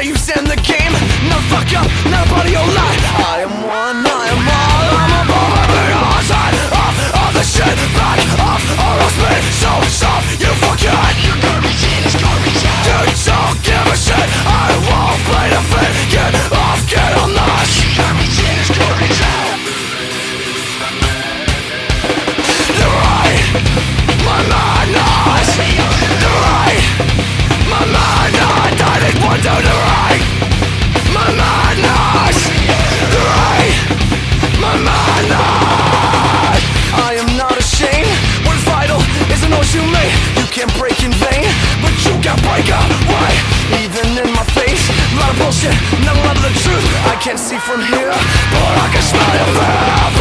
Values in the game. Not fuck up, not a body or lie. I am one, I am all. I'm above every outside Off, off the shit. Back off or else me So soft, you forget Your garbage in is garbage out Dude, don't give a shit. I won't play the fit get lot of bullshit, not a lot of the truth. I can't see from here But I can smell it there